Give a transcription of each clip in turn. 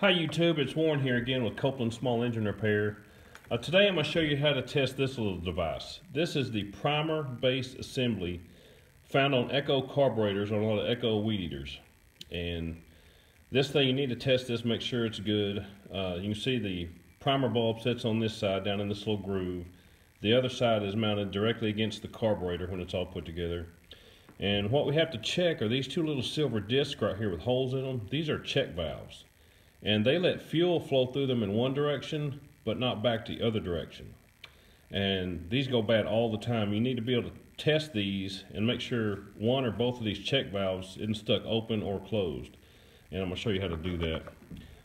Hi YouTube, it's Warren here again with Copeland Small Engine Repair. Uh, today I'm going to show you how to test this little device. This is the primer base assembly found on Echo carburetors on a lot of Echo weed eaters. And this thing, you need to test this, make sure it's good. Uh, you can see the primer bulb sits on this side down in this little groove. The other side is mounted directly against the carburetor when it's all put together. And what we have to check are these two little silver discs right here with holes in them. These are check valves and they let fuel flow through them in one direction but not back the other direction. And these go bad all the time. You need to be able to test these and make sure one or both of these check valves isn't stuck open or closed. And I'm going to show you how to do that.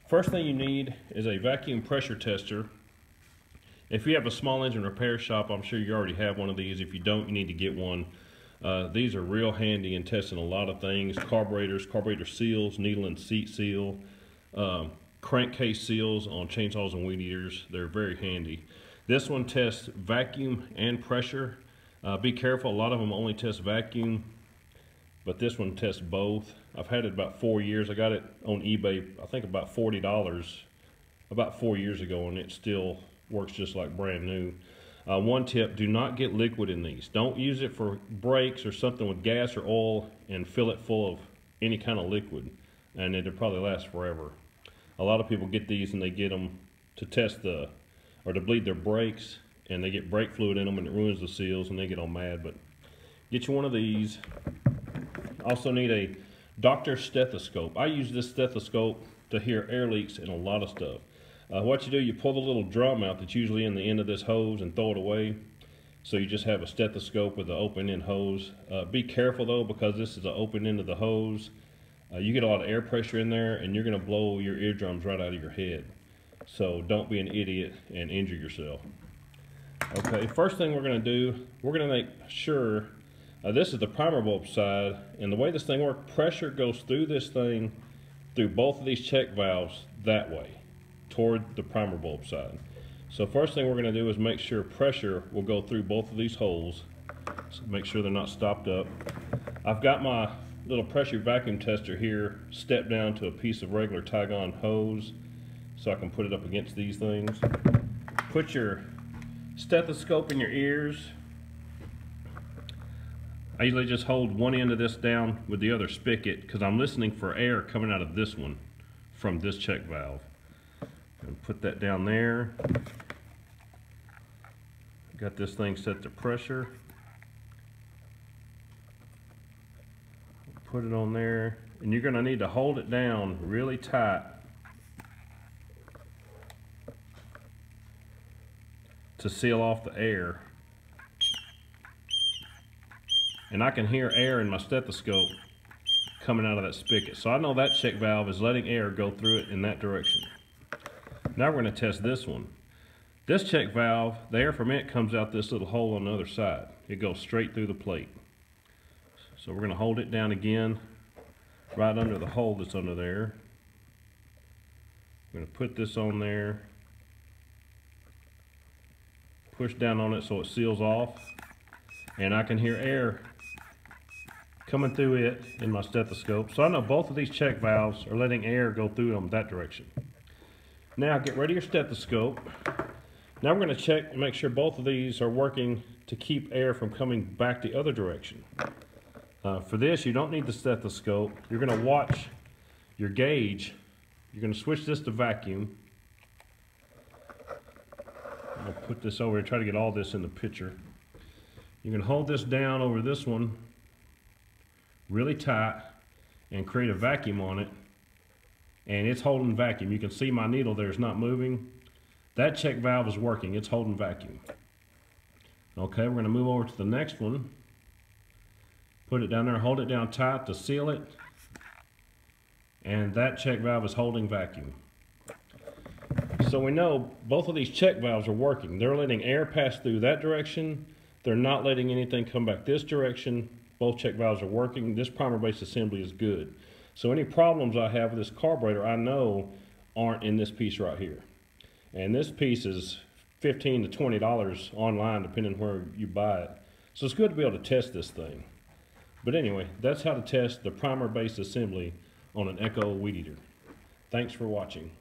First thing you need is a vacuum pressure tester. If you have a small engine repair shop I'm sure you already have one of these. If you don't you need to get one. Uh, these are real handy in testing a lot of things. Carburetors carburetor seals needle and seat seal um, crankcase seals on chainsaws and weed eaters. They're very handy. This one tests vacuum and pressure. Uh, be careful, a lot of them only test vacuum, but this one tests both. I've had it about four years. I got it on eBay, I think about $40 about four years ago, and it still works just like brand new. Uh, one tip, do not get liquid in these. Don't use it for brakes or something with gas or oil and fill it full of any kind of liquid, and it'll probably last forever a lot of people get these and they get them to test the or to bleed their brakes and they get brake fluid in them and it ruins the seals and they get all mad but get you one of these. Also need a doctor stethoscope. I use this stethoscope to hear air leaks and a lot of stuff. Uh, what you do you pull the little drum out that's usually in the end of this hose and throw it away. So you just have a stethoscope with an open end hose. Uh, be careful though because this is an open end of the hose uh, you get a lot of air pressure in there and you're going to blow your eardrums right out of your head. So don't be an idiot and injure yourself. Okay, first thing we're going to do, we're going to make sure, uh, this is the primer bulb side, and the way this thing works, pressure goes through this thing, through both of these check valves that way, toward the primer bulb side. So first thing we're going to do is make sure pressure will go through both of these holes, so make sure they're not stopped up. I've got my little pressure vacuum tester here step down to a piece of regular Tygon hose so I can put it up against these things. Put your stethoscope in your ears. I usually just hold one end of this down with the other spigot because I'm listening for air coming out of this one from this check valve. And put that down there. Got this thing set to pressure. Put it on there and you're going to need to hold it down really tight to seal off the air. And I can hear air in my stethoscope coming out of that spigot. So I know that check valve is letting air go through it in that direction. Now we're going to test this one. This check valve the air from it comes out this little hole on the other side. It goes straight through the plate so we're going to hold it down again right under the hole that's under there. I'm going to put this on there. Push down on it so it seals off. And I can hear air coming through it in my stethoscope. So I know both of these check valves are letting air go through them that direction. Now get ready your stethoscope. Now we're going to check and make sure both of these are working to keep air from coming back the other direction. Uh, for this, you don't need the stethoscope. You're going to watch your gauge. You're going to switch this to vacuum. I'll put this over and try to get all this in the picture. You can hold this down over this one really tight and create a vacuum on it. And it's holding vacuum. You can see my needle there is not moving. That check valve is working. It's holding vacuum. Okay, we're going to move over to the next one. Put it down there, hold it down tight to seal it. And that check valve is holding vacuum. So we know both of these check valves are working. They're letting air pass through that direction. They're not letting anything come back this direction. Both check valves are working. This primer base assembly is good. So any problems I have with this carburetor, I know aren't in this piece right here. And this piece is 15 to $20 online, depending where you buy it. So it's good to be able to test this thing. But anyway, that's how to test the primer base assembly on an Echo weed eater. Thanks for watching.